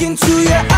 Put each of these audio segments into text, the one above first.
look into your eyes.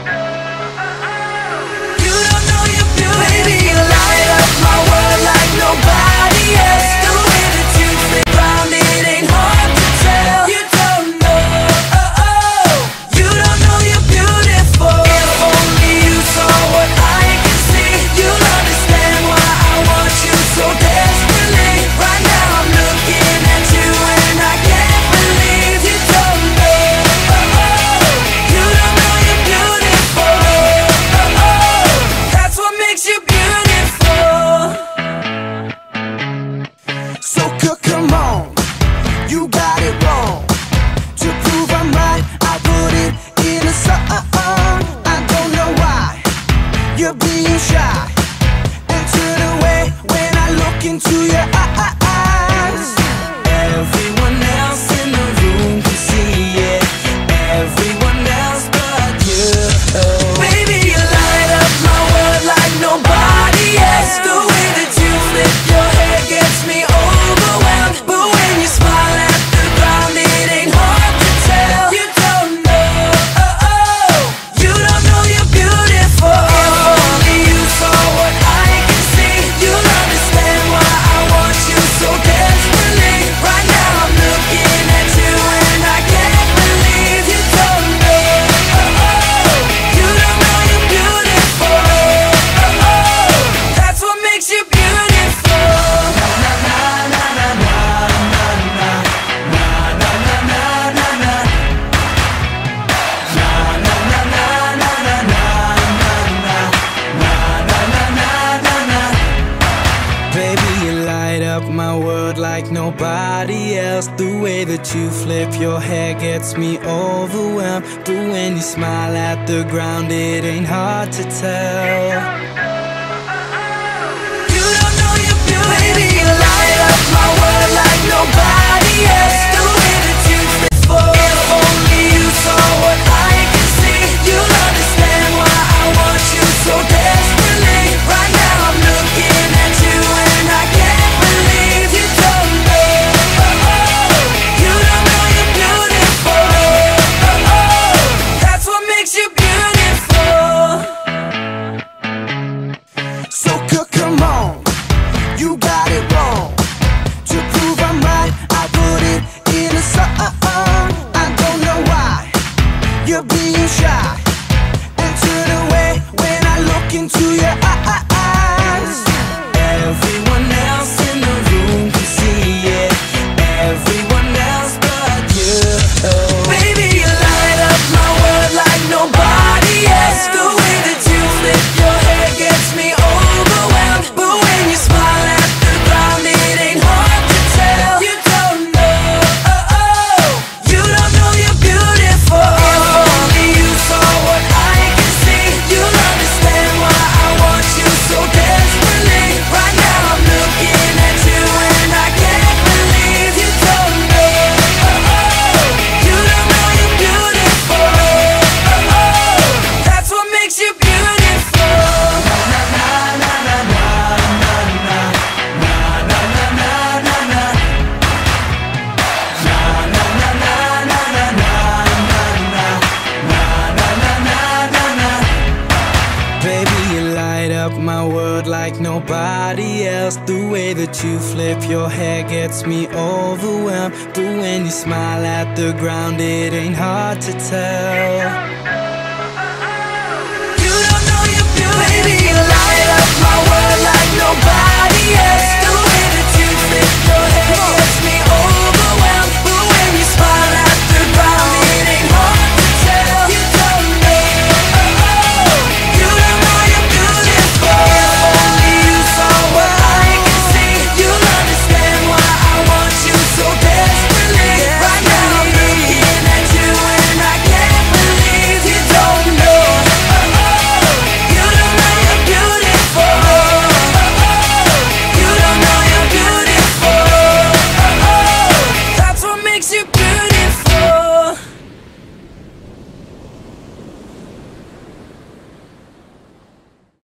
look into your eyes. Ah, ah. like nobody else. The way that you flip your hair gets me overwhelmed. But when you smile at the ground it ain't hard to tell. You don't know you're beautiful, baby. you light up my world like nobody else. That you flip your hair gets me overwhelmed. But when you smile at the ground, it ain't hard to tell. You don't know you're beautiful. Baby, you light up my world like nobody else.